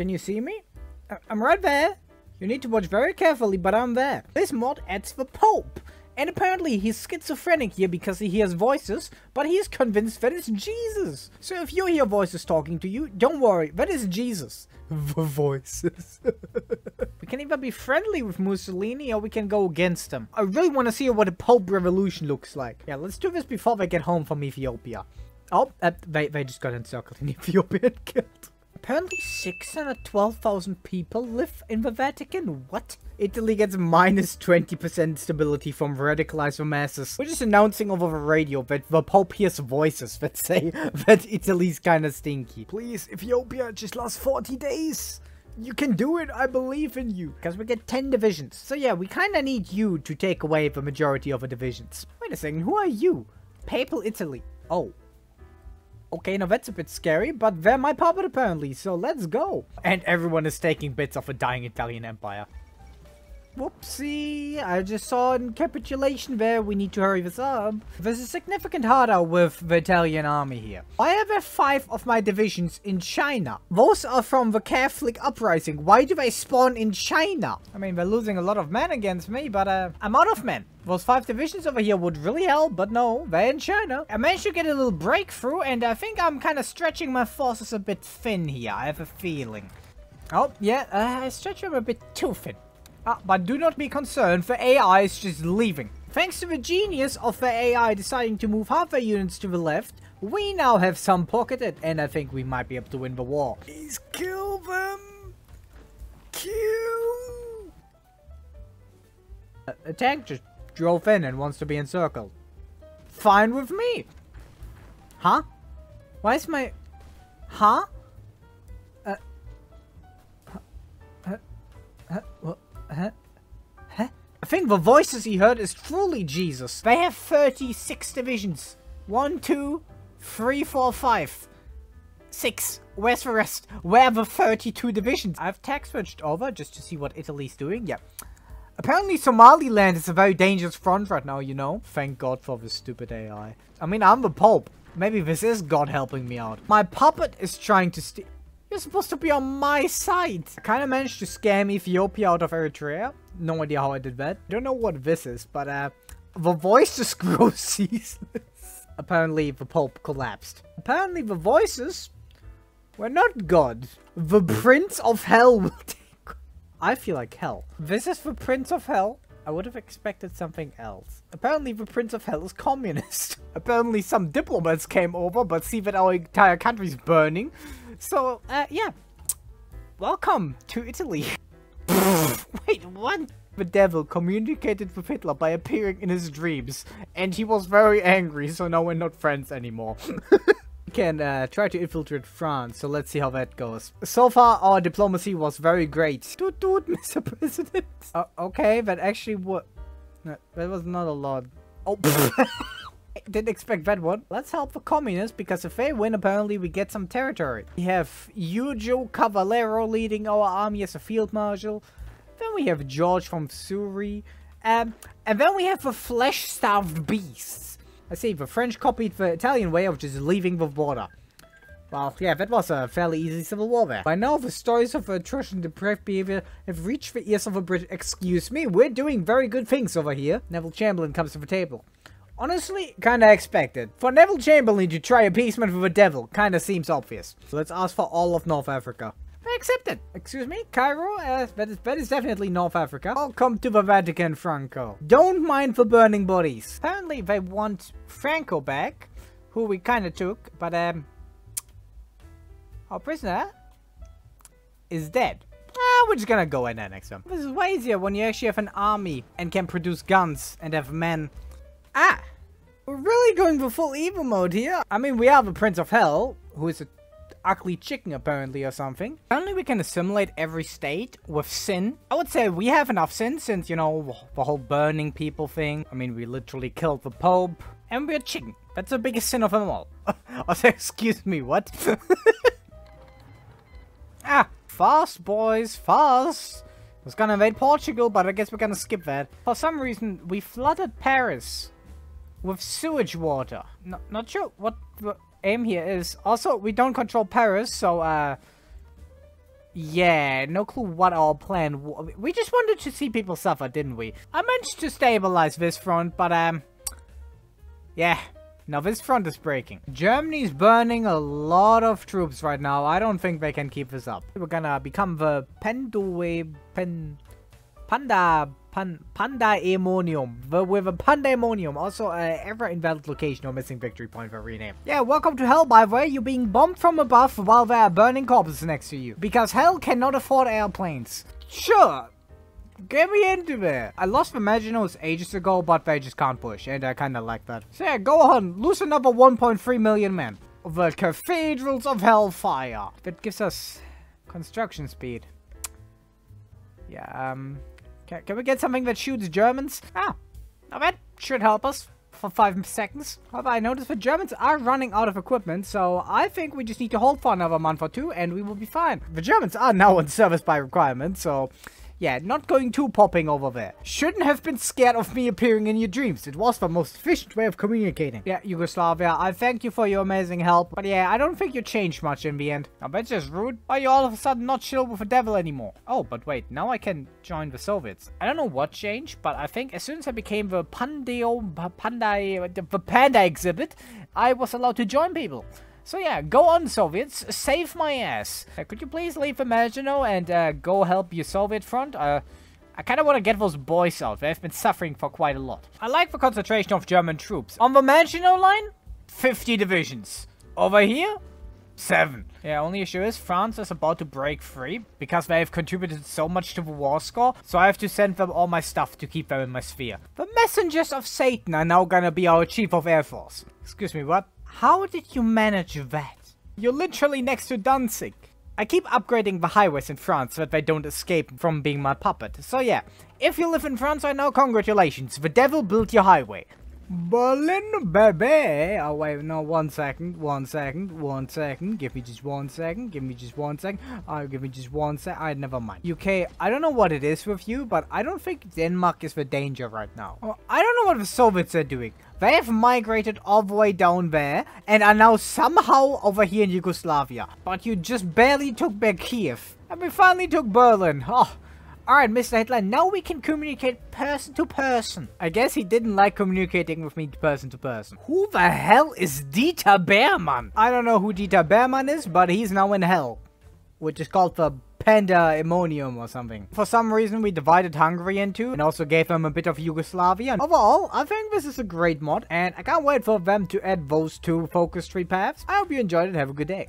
Can you see me? I I'm right there. You need to watch very carefully, but I'm there. This mod adds the Pope. And apparently he's schizophrenic here because he hears voices, but he's convinced that it's Jesus. So if you hear voices talking to you, don't worry, that is Jesus. The voices. we can either be friendly with Mussolini or we can go against him. I really want to see what a Pope revolution looks like. Yeah, let's do this before they get home from Ethiopia. Oh, uh, they, they just got encircled in Ethiopia and killed. Apparently 612,000 people live in the Vatican. What? Italy gets minus 20% stability from radicalized masses. We're just announcing over the radio that the Pope hears voices that say that Italy's kinda stinky. Please, Ethiopia, just last 40 days. You can do it, I believe in you. Because we get 10 divisions. So yeah, we kinda need you to take away the majority of the divisions. Wait a second, who are you? Papal Italy. Oh, Okay, now that's a bit scary, but they're my puppet apparently, so let's go. And everyone is taking bits of a dying Italian empire. Whoopsie, I just saw a capitulation there, we need to hurry this up. There's a significant harder with the Italian army here. Why are there five of my divisions in China? Those are from the Catholic uprising, why do they spawn in China? I mean, they're losing a lot of men against me, but uh, I'm out of men. Those five divisions over here would really help, but no, they're in China. I managed to get a little breakthrough, and I think I'm kind of stretching my forces a bit thin here, I have a feeling. Oh, yeah, uh, I stretch them a bit too thin. Ah, but do not be concerned, for AI is just leaving. Thanks to the genius of the AI deciding to move half their units to the left, we now have some pocketed, and I think we might be able to win the war. Please kill them! Kill! A, a tank just drove in and wants to be encircled. Fine with me! Huh? Why is my... Huh? The voices he heard is truly Jesus. They have 36 divisions. One, two, three, four, five, six. Where's the rest? Where are the 32 divisions? I've tech switched over just to see what Italy's doing. Yeah. Apparently Somaliland is a very dangerous front right now, you know? Thank God for this stupid AI. I mean, I'm the Pope. Maybe this is God helping me out. My puppet is trying to steal... You're supposed to be on my side. I kind of managed to scam Ethiopia out of Eritrea. No idea how I did that. Don't know what this is, but uh, the voice grows ceaseless. Apparently the Pope collapsed. Apparently the voices were not God. The Prince of Hell will take... I feel like hell. This is the Prince of Hell. I would have expected something else. Apparently the Prince of Hell is communist. Apparently some diplomats came over but see that our entire country's burning. So, uh, yeah. Welcome to Italy. Wait, what? The devil communicated with Hitler by appearing in his dreams, and he was very angry, so now we're not friends anymore. can uh, try to infiltrate France, so let's see how that goes. So far, our diplomacy was very great. Toot toot, Mr. President. Uh, okay, that actually what? That was not a lot. Oh, didn't expect that one. Let's help the communists, because if they win, apparently we get some territory. We have Eugenio Cavallero leading our army as a field marshal. Then we have George from Suri. Um, and then we have the flesh-starved beasts. I see, the French copied the Italian way of just leaving the border. Well, yeah, that was a fairly easy civil war there. By now, the stories of atrocious and depraved behavior have reached the ears of the British. Excuse me, we're doing very good things over here. Neville Chamberlain comes to the table. Honestly, kinda expected. For Neville Chamberlain to try appeasement with a devil, kinda seems obvious. So let's ask for all of North Africa. I accept it. Excuse me, Cairo? Uh, that, is, that is definitely North Africa. Welcome to the Vatican, Franco. Don't mind the burning bodies. Apparently they want Franco back, who we kinda took, but um... Our prisoner is dead. Ah, we're just gonna go in there next time. This is way easier when you actually have an army and can produce guns and have men Ah! We're really going for full evil mode here. I mean, we have a Prince of Hell, who is a ugly chicken apparently or something. Only we can assimilate every state with sin. I would say we have enough sin since, you know, the whole burning people thing. I mean, we literally killed the Pope. And we're chicken. That's the biggest sin of them all. also, excuse me, what? ah, fast boys, fast. I was gonna invade Portugal, but I guess we're gonna skip that. For some reason, we flooded Paris with sewage water. No, not sure what the aim here is. Also, we don't control Paris, so, uh... Yeah, no clue what our plan was. We just wanted to see people suffer, didn't we? I managed to stabilize this front, but, um... Yeah, now this front is breaking. Germany's burning a lot of troops right now. I don't think they can keep this up. We're gonna become the Pendue... Pen... Panda pan, Pandemonium. With a Pandemonium. Also, uh, ever invalid location or missing victory point for rename. Yeah, welcome to Hell, by the way. You're being bombed from above while there are burning corpses next to you. Because Hell cannot afford airplanes. Sure. Get me into there. I lost the Maginot ages ago, but they just can't push, and I kinda like that. So yeah, go on, lose another 1.3 million men. The Cathedrals of Hellfire. That gives us construction speed. Yeah, um, can, can we get something that shoots Germans? Ah, that should help us for five seconds. However, I noticed the Germans are running out of equipment, so I think we just need to hold for another month or two, and we will be fine. The Germans are now in service by requirement, so yeah, not going too popping over there. Shouldn't have been scared of me appearing in your dreams. It was the most efficient way of communicating. Yeah, Yugoslavia, I thank you for your amazing help. But yeah, I don't think you changed much in the end. Now that's just rude. Why you all of a sudden not chill with the devil anymore? Oh, but wait, now I can join the Soviets. I don't know what changed, but I think as soon as I became the Pandeo, the Panda exhibit, I was allowed to join people. So yeah, go on Soviets, save my ass. Uh, could you please leave the Maginot and uh, go help your Soviet front? Uh, I kind of want to get those boys out. They've been suffering for quite a lot. I like the concentration of German troops. On the Maginot line, 50 divisions. Over here, 7. Yeah, only issue is France is about to break free because they have contributed so much to the war score, so I have to send them all my stuff to keep them in my sphere. The messengers of Satan are now gonna be our chief of air force. Excuse me, what? How did you manage that? You're literally next to Danzig. I keep upgrading the highways in France so that they don't escape from being my puppet. So yeah, if you live in France right now, congratulations. The devil built your highway. Berlin, baby. Oh, wait, no, one second, one second, one second. Give me just one second, give me just one second. Oh, give me just one sec. I never mind. UK, I don't know what it is with you, but I don't think Denmark is the danger right now. Oh, I don't know what the Soviets are doing. They have migrated all the way down there and are now somehow over here in Yugoslavia. But you just barely took back Kiev. And we finally took Berlin. Oh, Alright, Mr. Hitler, now we can communicate person to person. I guess he didn't like communicating with me person to person. Who the hell is Dieter Behrmann? I don't know who Dieter Behrmann is, but he's now in hell. Which is called the Pandemonium or something. For some reason, we divided Hungary into and also gave them a bit of Yugoslavia. Overall, I think this is a great mod, and I can't wait for them to add those two focus tree paths. I hope you enjoyed it. Have a good day.